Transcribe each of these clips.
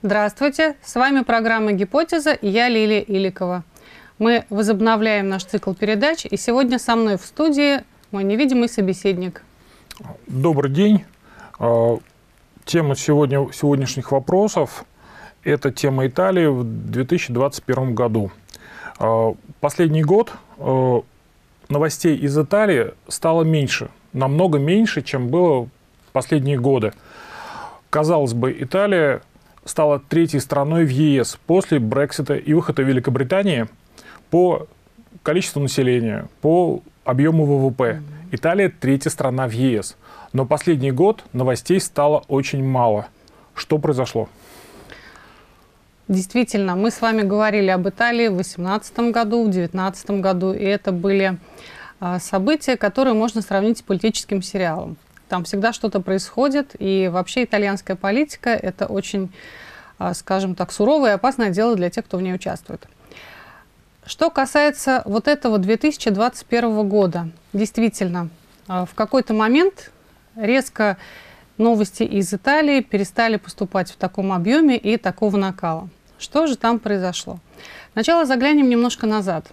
Здравствуйте, с вами программа «Гипотеза» и я Лилия Иликова. Мы возобновляем наш цикл передач, и сегодня со мной в студии мой невидимый собеседник. Добрый день. А, тема сегодня, сегодняшних вопросов – это тема Италии в 2021 году. А, последний год а, новостей из Италии стало меньше, намного меньше, чем было последние годы. Казалось бы, Италия стала третьей страной в ЕС после Брексита и выхода Великобритании по количеству населения, по объему ВВП. Италия третья страна в ЕС. Но последний год новостей стало очень мало. Что произошло? Действительно, мы с вами говорили об Италии в 2018 году, в 2019 году, и это были а, события, которые можно сравнить с политическим сериалом. Там всегда что-то происходит, и вообще итальянская политика – это очень, а, скажем так, суровое и опасное дело для тех, кто в ней участвует. Что касается вот этого 2021 года, действительно, а, в какой-то момент резко новости из Италии перестали поступать в таком объеме и такого накала. Что же там произошло? Сначала заглянем немножко назад.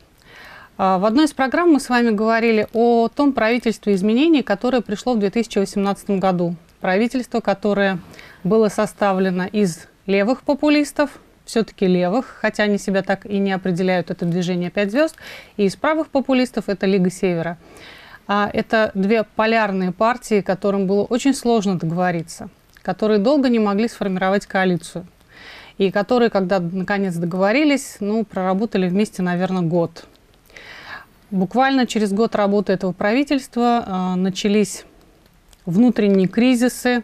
А, в одной из программ мы с вами говорили о том правительстве изменений, которое пришло в 2018 году. Правительство, которое было составлено из левых популистов, все-таки левых, хотя они себя так и не определяют, это движение «Пять звезд», и из правых популистов это Лига Севера. А это две полярные партии, которым было очень сложно договориться, которые долго не могли сформировать коалицию. И которые, когда наконец договорились, ну, проработали вместе, наверное, год. Буквально через год работы этого правительства э, начались внутренние кризисы.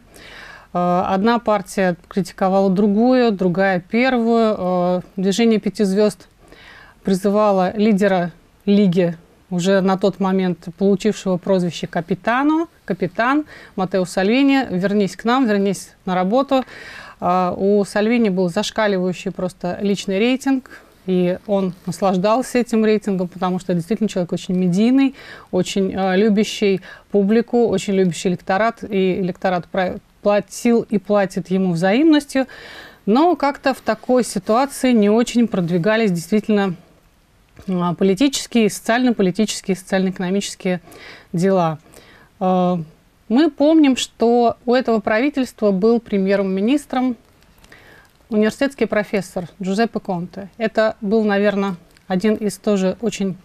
Э, одна партия критиковала другую, другая первую. Э, движение пяти звезд призывало лидера Лиги, уже на тот момент получившего прозвище капитану, капитан Матео Сальвини, вернись к нам, вернись на работу. У Сальвини был зашкаливающий просто личный рейтинг, и он наслаждался этим рейтингом, потому что действительно человек очень медийный, очень э, любящий публику, очень любящий электорат, и электорат платил и платит ему взаимностью. Но как-то в такой ситуации не очень продвигались действительно э, политические, социально-политические, социально-экономические дела. Э, мы помним, что у этого правительства был премьер-министром университетский профессор Джузеппе Конте. Это был, наверное, один из тоже очень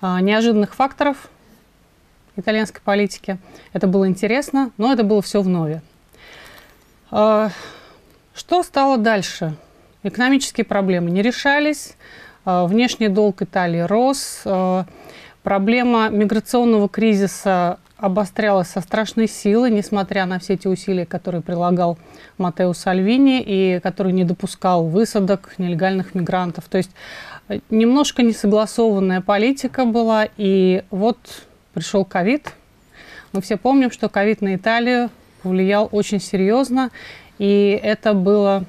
а, неожиданных факторов итальянской политики. Это было интересно, но это было все в нове. А, что стало дальше? Экономические проблемы не решались, а, внешний долг Италии рос, а, проблема миграционного кризиса обострялась со страшной силой, несмотря на все эти усилия, которые прилагал Матео Сальвини и который не допускал высадок нелегальных мигрантов. То есть э, немножко несогласованная политика была, и вот пришел ковид. Мы все помним, что ковид на Италию повлиял очень серьезно, и это было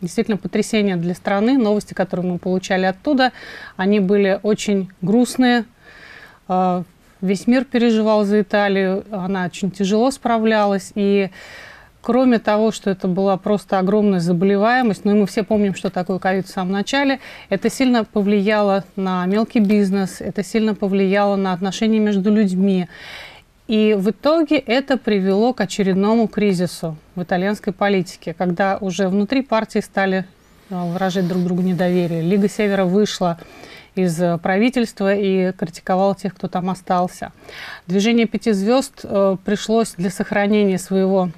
действительно потрясение для страны. Новости, которые мы получали оттуда, они были очень грустные, э, Весь мир переживал за Италию, она очень тяжело справлялась. И кроме того, что это была просто огромная заболеваемость, ну и мы все помним, что такое ковид в самом начале, это сильно повлияло на мелкий бизнес, это сильно повлияло на отношения между людьми. И в итоге это привело к очередному кризису в итальянской политике, когда уже внутри партии стали э, выражать друг другу недоверие. Лига Севера вышла из э, правительства и критиковал тех, кто там остался. Движение пяти звезд э, пришлось для сохранения своего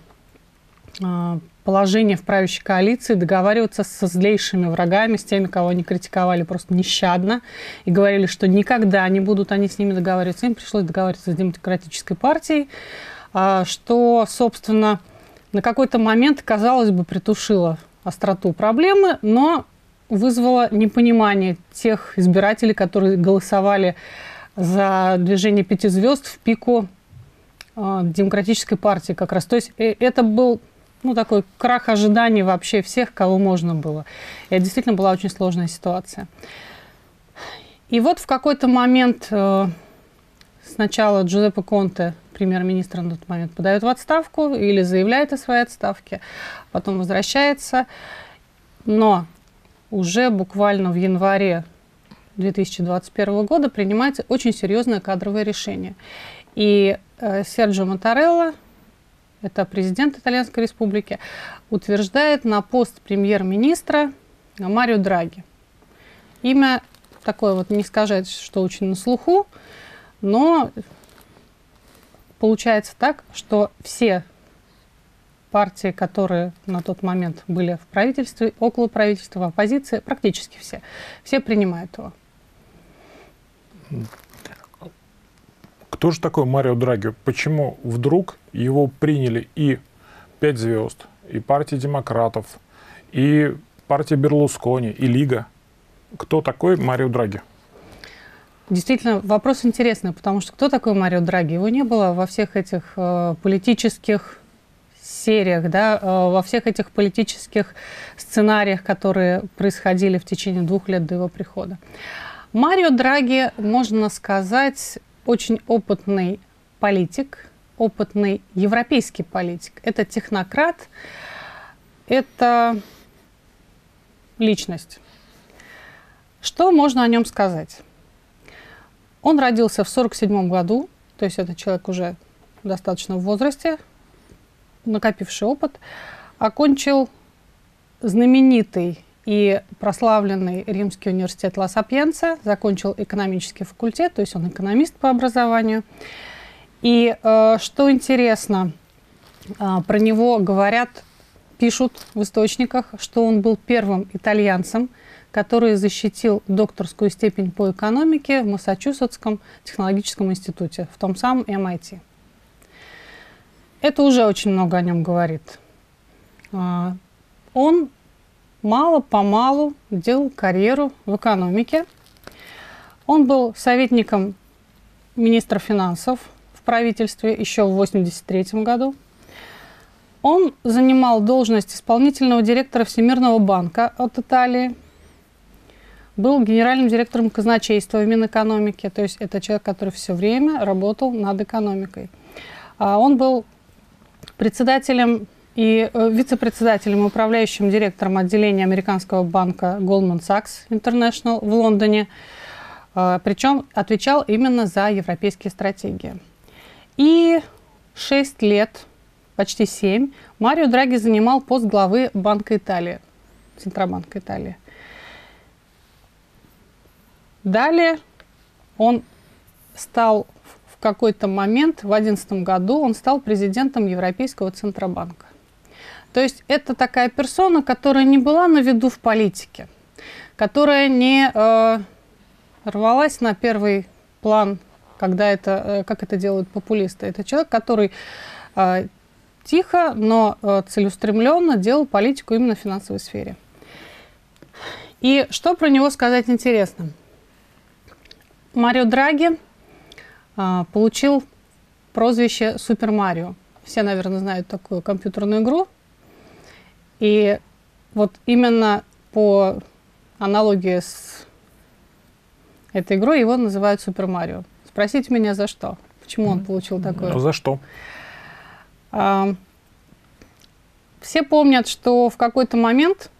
э, положения в правящей коалиции договариваться со злейшими врагами, с теми, кого они критиковали просто нещадно, и говорили, что никогда не будут они с ними договариваться. Им пришлось договариваться с Демократической партией, а, что, собственно, на какой-то момент, казалось бы, притушило остроту проблемы, но вызвало непонимание тех избирателей, которые голосовали за движение пяти звезд в пику э, демократической партии как раз. То есть э, это был ну, такой крах ожиданий вообще всех, кого можно было. И это действительно была очень сложная ситуация. И вот в какой-то момент э, сначала Джузеппе Конте, премьер-министр на тот момент, подает в отставку или заявляет о своей отставке, потом возвращается. Но уже буквально в январе 2021 года принимается очень серьезное кадровое решение. И э, Серджио Матарелло, это президент Итальянской республики, утверждает на пост премьер-министра Марио Драги. Имя такое вот не сказать, что очень на слуху, но получается так, что все партии, которые на тот момент были в правительстве, около правительства, в оппозиции, практически все, все принимают его. Кто же такой Марио Драги? Почему вдруг его приняли и пять звезд, и партия демократов, и партия Берлускони, и Лига? Кто такой Марио Драги? Действительно, вопрос интересный, потому что кто такой Марио Драги? Его не было во всех этих э, политических сериях, да, э, во всех этих политических сценариях, которые происходили в течение двух лет до его прихода. Марио Драги, можно сказать, очень опытный политик, опытный европейский политик. Это технократ, это личность. Что можно о нем сказать? Он родился в 1947 году, то есть это человек уже достаточно в возрасте, накопивший опыт, окончил знаменитый и прославленный Римский университет Ла-Сапьенца, закончил экономический факультет, то есть он экономист по образованию. И э, что интересно, э, про него говорят, пишут в источниках, что он был первым итальянцем, который защитил докторскую степень по экономике в Массачусетском технологическом институте, в том самом MIT. Это уже очень много о нем говорит. А, он мало-помалу делал карьеру в экономике. Он был советником министра финансов в правительстве еще в 1983 году. Он занимал должность исполнительного директора Всемирного банка от Италии. Был генеральным директором казначейства в Минэкономике. То есть это человек, который все время работал над экономикой. А он был председателем и э, вице-председателем и управляющим директором отделения американского банка Goldman Sachs International в Лондоне. Э, Причем отвечал именно за европейские стратегии. И 6 лет, почти 7, Марио Драги занимал пост главы Банка Италии, Центробанка Италии. Далее он стал в какой-то момент, в 2011 году, он стал президентом Европейского Центробанка. То есть это такая персона, которая не была на виду в политике, которая не э, рвалась на первый план, когда это, э, как это делают популисты. Это человек, который э, тихо, но э, целеустремленно делал политику именно в финансовой сфере. И что про него сказать интересно? Марио Драги получил прозвище Супер Марио. Все, наверное, знают такую компьютерную игру и вот именно по аналогии с этой игрой его называют Супер Марио. Спросите меня, за что? Почему он получил такое? Ну, за что? А, все помнят, что в какой-то момент,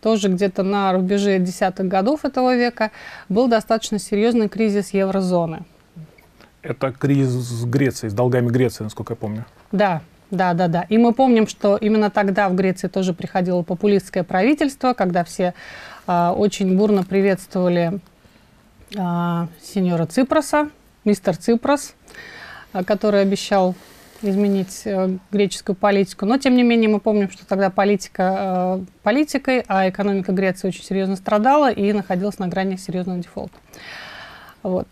тоже где-то на рубеже десятых годов этого века, был достаточно серьезный кризис еврозоны. Это кризис с Грецией, с долгами Греции, насколько я помню. Да, да, да, да. И мы помним, что именно тогда в Греции тоже приходило популистское правительство, когда все э, очень бурно приветствовали э, сеньора Ципроса, мистер Ципрос, э, который обещал изменить э, греческую политику. Но, тем не менее, мы помним, что тогда политика э, политикой, а экономика Греции очень серьезно страдала и находилась на грани серьезного дефолта. Вот.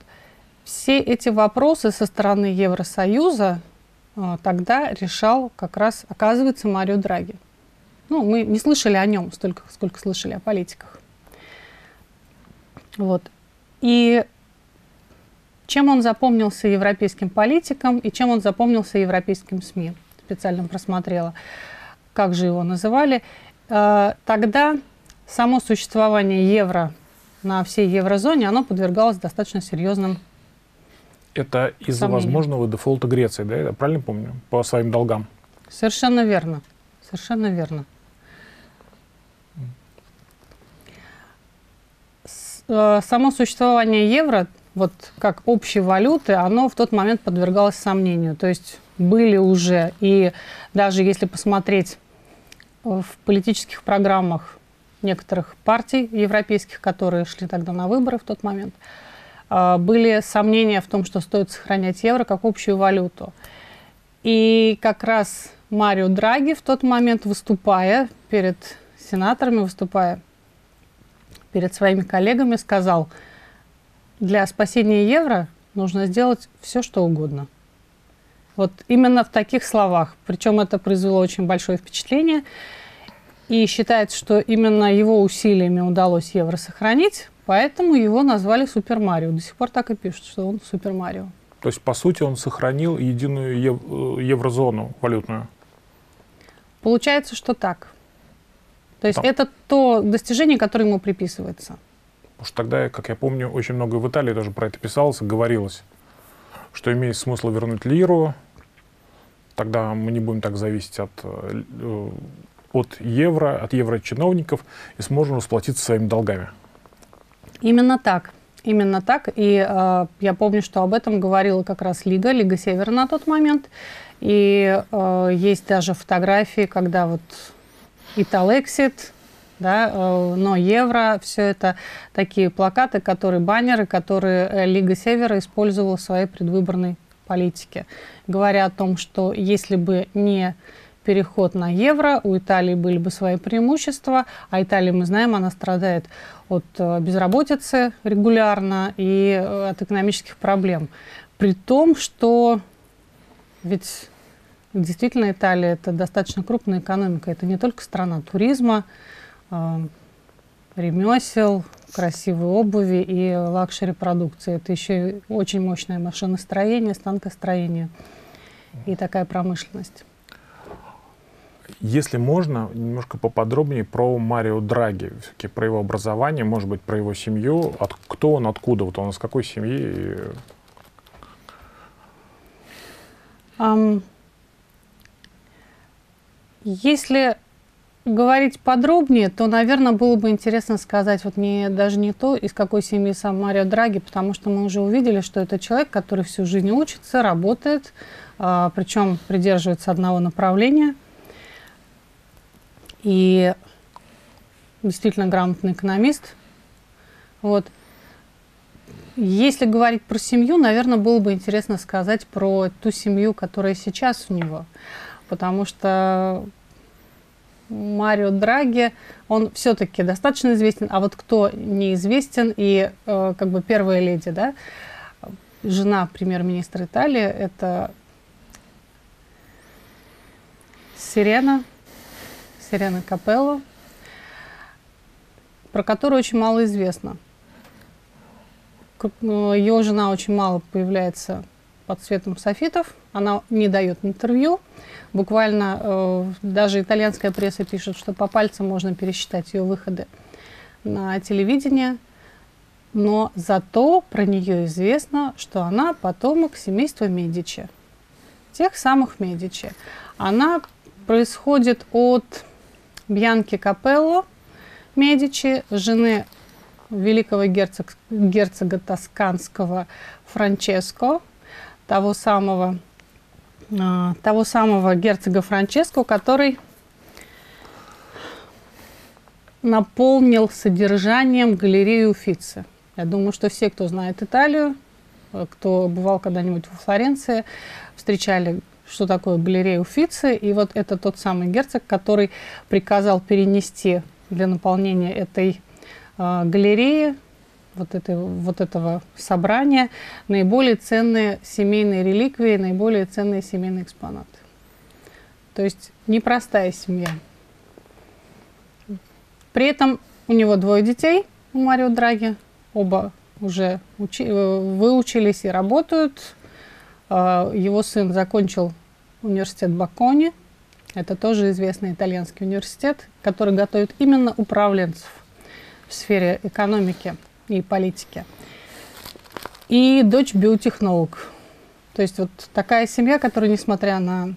Все эти вопросы со стороны Евросоюза а, тогда решал как раз, оказывается, Марио Драги. Ну, мы не слышали о нем столько, сколько слышали о политиках. Вот. И чем он запомнился европейским политикам и чем он запомнился европейским СМИ? Специально просмотрела, как же его называли. А, тогда само существование евро на всей еврозоне, оно подвергалось достаточно серьезным это из-за возможного дефолта Греции, да? Я правильно помню? По своим долгам. Совершенно верно. Совершенно верно. Э, само существование евро, вот как общей валюты, оно в тот момент подвергалось сомнению. То есть были уже, и даже если посмотреть э, в политических программах некоторых партий европейских, которые шли тогда на выборы в тот момент, были сомнения в том, что стоит сохранять евро как общую валюту. И как раз Марио Драги в тот момент, выступая перед сенаторами, выступая перед своими коллегами, сказал, для спасения евро нужно сделать все, что угодно. Вот именно в таких словах. Причем это произвело очень большое впечатление. И считается, что именно его усилиями удалось евро сохранить, поэтому его назвали Супер Марио. До сих пор так и пишут, что он Супер Марио. То есть, по сути, он сохранил единую ев э, еврозону валютную? Получается, что так. То есть Там. это то достижение, которое ему приписывается. Потому что тогда, как я помню, очень много в Италии тоже про это писалось говорилось, что имеет смысл вернуть лиру, тогда мы не будем так зависеть от, э, от евро, от евро-чиновников и сможем расплатиться своими долгами. Именно так. Именно так. И э, я помню, что об этом говорила как раз Лига, Лига Севера на тот момент. И э, есть даже фотографии, когда вот Италексит, да, э, но евро, все это такие плакаты, которые баннеры, которые э, Лига Севера использовала в своей предвыборной политике, говоря о том, что если бы не переход на евро, у Италии были бы свои преимущества, а Италия, мы знаем, она страдает от э, безработицы регулярно и от экономических проблем. При том, что ведь действительно Италия это достаточно крупная экономика, это не только страна туризма, э, ремесел, красивой обуви и luxury продукции. Это еще и очень мощное машиностроение, станкостроение и такая промышленность. Если можно, немножко поподробнее про Марио Драги, про его образование, может быть, про его семью. От, кто он, откуда, вот он из какой семьи? Um, если говорить подробнее, то, наверное, было бы интересно сказать вот не, даже не то, из какой семьи сам Марио Драги, потому что мы уже увидели, что это человек, который всю жизнь учится, работает, а, причем придерживается одного направления. И действительно грамотный экономист. Вот. Если говорить про семью, наверное, было бы интересно сказать про ту семью, которая сейчас у него потому что Марио Драги, он все-таки достаточно известен, а вот кто неизвестен и э, как бы первая леди, да, жена премьер-министра Италии, это Сирена, Сирена Капелло, про которую очень мало известно. Э, Ее жена очень мало появляется под светом софитов, она не дает интервью, Буквально э, даже итальянская пресса пишет, что по пальцам можно пересчитать ее выходы на телевидение. Но зато про нее известно, что она потомок семейства Медичи. Тех самых Медичи. Она происходит от Бьянки Капелло Медичи, жены великого герцог, герцога Тосканского Франческо, того самого а, того самого герцога Франческо, который наполнил содержанием галерею Уффици. Я думаю, что все, кто знает Италию, кто бывал когда-нибудь во Флоренции, встречали, что такое галерея Уффици. И вот это тот самый герцог, который приказал перенести для наполнения этой э, галереи вот, этой, вот этого собрания наиболее ценные семейные реликвии, наиболее ценные семейные экспонаты. То есть непростая семья. При этом у него двое детей, у Марио Драги. Оба уже учи, выучились и работают. А, его сын закончил университет Бакони. Это тоже известный итальянский университет, который готовит именно управленцев в сфере экономики и политики. И дочь биотехнолог. То есть вот такая семья, которая, несмотря на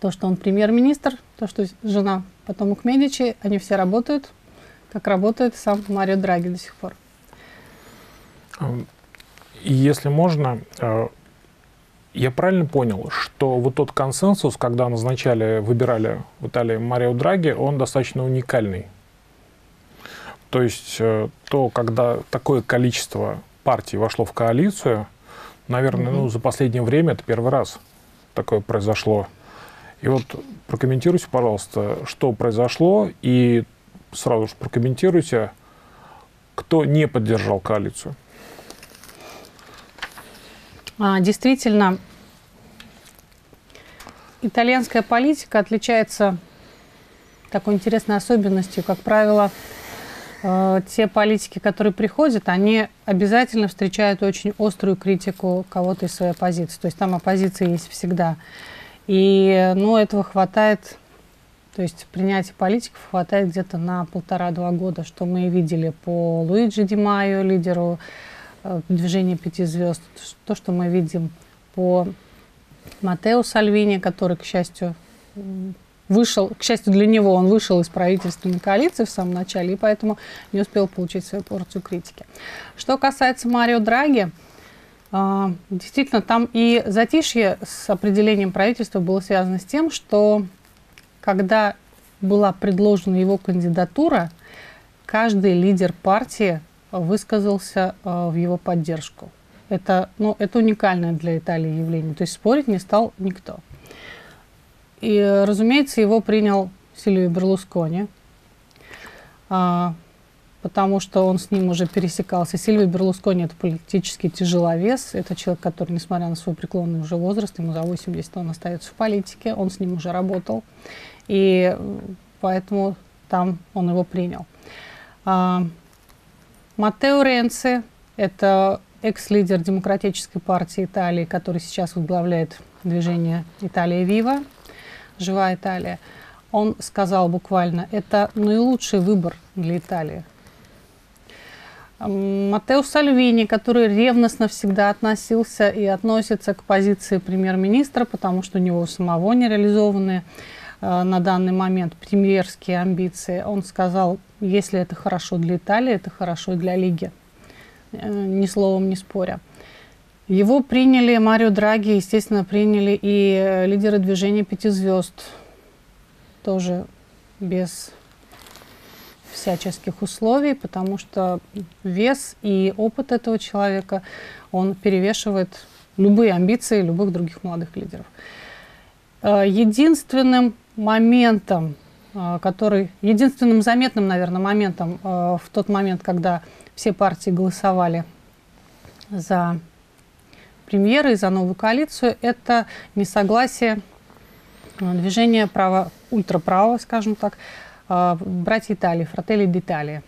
то, что он премьер-министр, то, что жена потомок Медичи, они все работают, как работает сам Марио Драги до сих пор. Если можно, я правильно понял, что вот тот консенсус, когда назначали, выбирали в Италии Марио Драги, он достаточно уникальный. То есть э, то, когда такое количество партий вошло в коалицию, наверное, ну, за последнее время это первый раз такое произошло. И вот прокомментируйте, пожалуйста, что произошло, и сразу же прокомментируйте, кто не поддержал коалицию. А, действительно, итальянская политика отличается такой интересной особенностью. Как правило, э, те политики, которые приходят, они обязательно встречают очень острую критику кого-то из своей оппозиции. То есть там оппозиция есть всегда. И ну, этого хватает, то есть принятие политиков хватает где-то на полтора-два года, что мы видели по Луиджи Ди Майо, лидеру движение пяти звезд, то, что мы видим по Матео Сальвини, который, к счастью, вышел, к счастью для него, он вышел из правительственной коалиции в самом начале, и поэтому не успел получить свою порцию критики. Что касается Марио Драги, э, действительно, там и затишье с определением правительства было связано с тем, что когда была предложена его кандидатура, каждый лидер партии высказался э, в его поддержку. Это, ну, это уникальное для Италии явление. То есть спорить не стал никто. И, разумеется, его принял Сильвио Берлускони, а, потому что он с ним уже пересекался. Сильвио Берлускони – это политический тяжеловес. Это человек, который, несмотря на свой преклонный уже возраст, ему за 80, он остается в политике, он с ним уже работал. И поэтому там он его принял. Маттео Ренци – это экс-лидер Демократической партии Италии, который сейчас возглавляет движение «Италия Вива», «Живая Италия». Он сказал буквально, это наилучший выбор для Италии. Матео Сальвини, который ревностно всегда относился и относится к позиции премьер-министра, потому что у него самого нереализованные на данный момент премьерские амбиции. Он сказал, если это хорошо для Италии, это хорошо и для Лиги. Э, ни словом не споря. Его приняли, Марио Драги, естественно, приняли и э, лидеры движения «Пяти звезд». Тоже без всяческих условий, потому что вес и опыт этого человека, он перевешивает любые амбиции любых других молодых лидеров. Э, единственным моментом, Э, который единственным заметным, наверное, моментом э, в тот момент, когда все партии голосовали за премьеры и за новую коалицию, это несогласие э, движения права, ультраправого, скажем так, братья Италии, Фрателли d'Italia.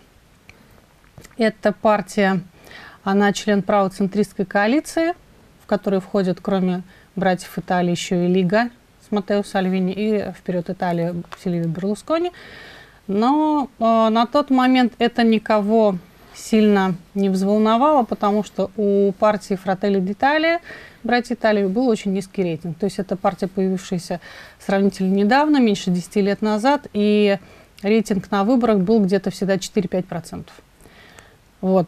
Эта партия, она член правоцентристской коалиции, в которой входят, кроме братьев Италии, еще и Лига Матео Сальвини и «Вперед Италия» Сильвио Берлускони. Но э, на тот момент это никого сильно не взволновало, потому что у партии Фрателли d'Italia, братья Италии, был очень низкий рейтинг. То есть это партия, появившаяся сравнительно недавно, меньше 10 лет назад, и рейтинг на выборах был где-то всегда 4-5%. Вот.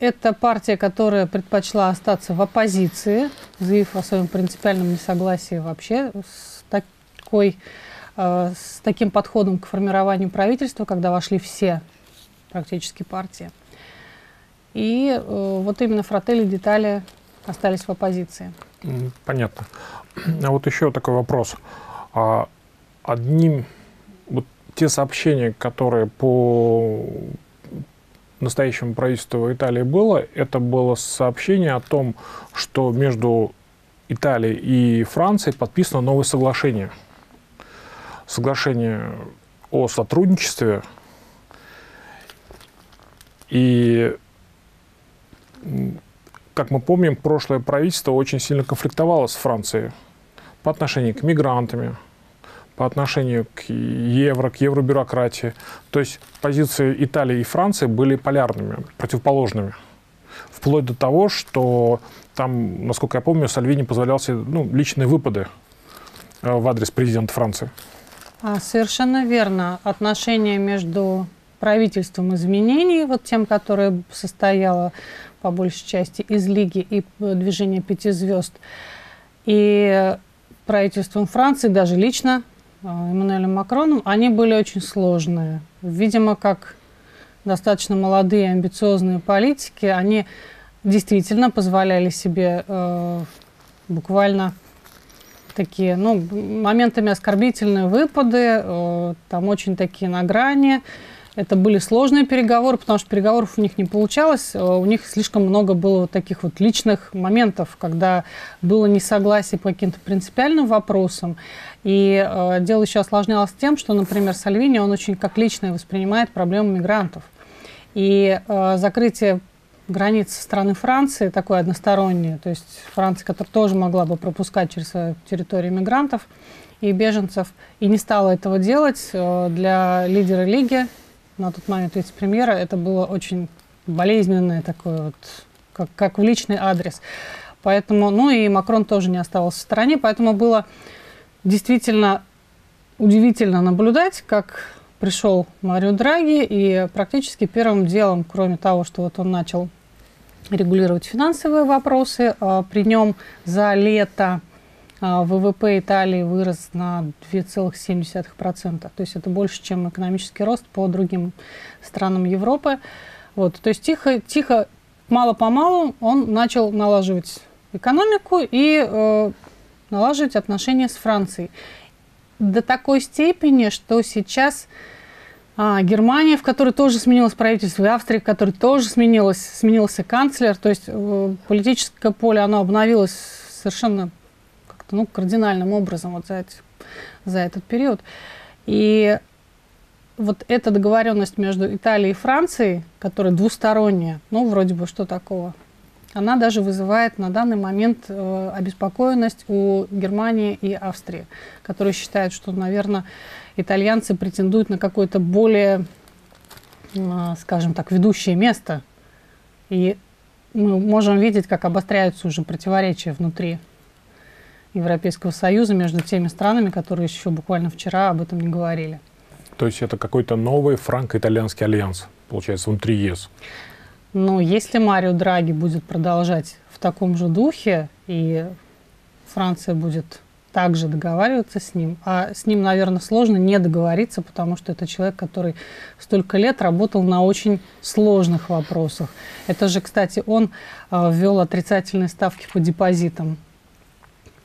Это партия, которая предпочла остаться в оппозиции, заявив о своем принципиальном несогласии вообще с, такой, э, с таким подходом к формированию правительства, когда вошли все практически партии. И э, вот именно Фрателли и Детали остались в оппозиции. Понятно. А вот еще такой вопрос. А одним вот те сообщения, которые по настоящему правительству Италии было, это было сообщение о том, что между Италией и Францией подписано новое соглашение. Соглашение о сотрудничестве. И, как мы помним, прошлое правительство очень сильно конфликтовало с Францией по отношению к мигрантам, по отношению к евро, к евробюрократии. То есть позиции Италии и Франции были полярными, противоположными. Вплоть до того, что там, насколько я помню, Сальвини позволял себе ну, личные выпады э, в адрес президента Франции. А, совершенно верно. Отношения между правительством изменений, вот тем, которое состояло по большей части из Лиги и движения пяти звезд, и правительством Франции, даже лично Эммануэлем Макроном, они были очень сложные. Видимо, как достаточно молодые, амбициозные политики, они действительно позволяли себе э, буквально такие, ну, моментами оскорбительные выпады, э, там очень такие на грани. Это были сложные переговоры, потому что переговоров у них не получалось. Э, у них слишком много было вот таких вот личных моментов, когда было несогласие по каким-то принципиальным вопросам. И э, дело еще осложнялось тем, что, например, Сальвини, он очень как личное воспринимает проблему мигрантов. И э, закрытие границ страны Франции такое одностороннее, то есть Франция, которая тоже могла бы пропускать через свою территорию мигрантов и беженцев, и не стала этого делать э, для лидера лиги на тот момент вице-премьера, это было очень болезненное такое вот, как, как в личный адрес. Поэтому, ну и Макрон тоже не оставался в стороне, поэтому было действительно удивительно наблюдать, как пришел Марио Драги, и практически первым делом, кроме того, что вот он начал регулировать финансовые вопросы, а, при нем за лето ВВП Италии вырос на 2,7%. То есть это больше, чем экономический рост по другим странам Европы. Вот, то есть тихо, тихо, мало-помалу он начал налаживать экономику и э, налаживать отношения с Францией. До такой степени, что сейчас а, Германия, в которой тоже сменилось правительство, и Австрия, в которой тоже сменилось, сменился канцлер. То есть э, политическое поле, оно обновилось совершенно как-то, ну, кардинальным образом вот за, эти, за этот период. И вот эта договоренность между Италией и Францией, которая двусторонняя, ну, вроде бы, что такого, она даже вызывает на данный момент э, обеспокоенность у Германии и Австрии, которые считают, что, наверное, итальянцы претендуют на какое-то более, э, скажем так, ведущее место. И мы можем видеть, как обостряются уже противоречия внутри Европейского Союза между теми странами, которые еще буквально вчера об этом не говорили. То есть это какой-то новый франко-итальянский альянс, получается, внутри ЕС? Но если Марио Драги будет продолжать в таком же духе, и Франция будет также договариваться с ним, а с ним, наверное, сложно не договориться, потому что это человек, который столько лет работал на очень сложных вопросах. Это же, кстати, он э, ввел отрицательные ставки по депозитам.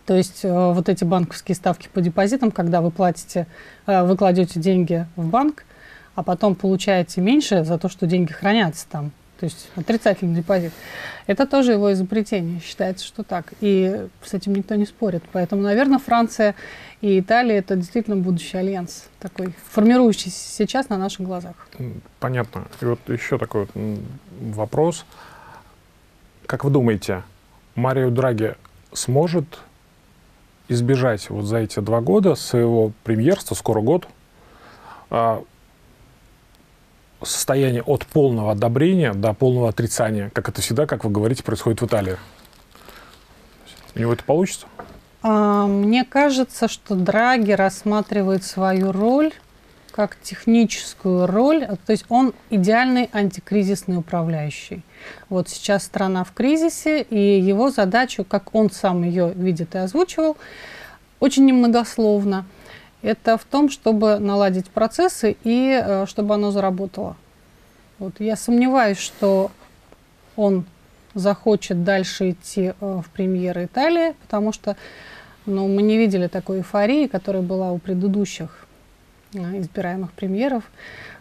То есть э, вот эти банковские ставки по депозитам, когда вы платите, э, вы кладете деньги в банк, а потом получаете меньше за то, что деньги хранятся там то есть отрицательный депозит. Это тоже его изобретение, считается, что так. И с этим никто не спорит. Поэтому, наверное, Франция и Италия – это действительно будущий альянс, такой формирующийся сейчас на наших глазах. Понятно. И вот еще такой вот вопрос. Как вы думаете, Марио Драги сможет избежать вот за эти два года своего премьерства, скоро год, а, состояние от полного одобрения до полного отрицания, как это всегда, как вы говорите, происходит в Италии. У него это получится? А, мне кажется, что Драги рассматривает свою роль как техническую роль, то есть он идеальный антикризисный управляющий. Вот сейчас страна в кризисе, и его задачу, как он сам ее видит и озвучивал, очень немногословно – это в том, чтобы наладить процессы и э, чтобы оно заработало. Вот. Я сомневаюсь, что он захочет дальше идти э, в премьеры Италии, потому что ну, мы не видели такой эйфории, которая была у предыдущих избираемых премьеров.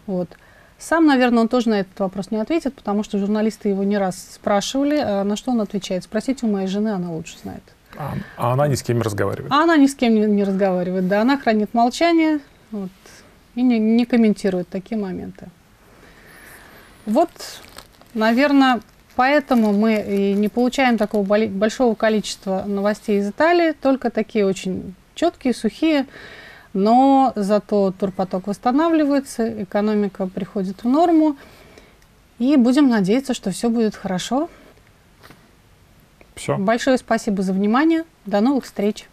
Вот. Сам, наверное, он тоже на этот вопрос не ответит, потому что журналисты его не раз спрашивали, а на что он отвечает. Спросите у моей жены, она лучше знает. А, а она ни с кем не разговаривает? А она ни с кем не, не разговаривает, да. Она хранит молчание вот, и не, не комментирует такие моменты. Вот, наверное, поэтому мы и не получаем такого большого количества новостей из Италии, только такие очень четкие, сухие, но зато турпоток восстанавливается, экономика приходит в норму, и будем надеяться, что все будет хорошо. Все. Большое спасибо за внимание. До новых встреч.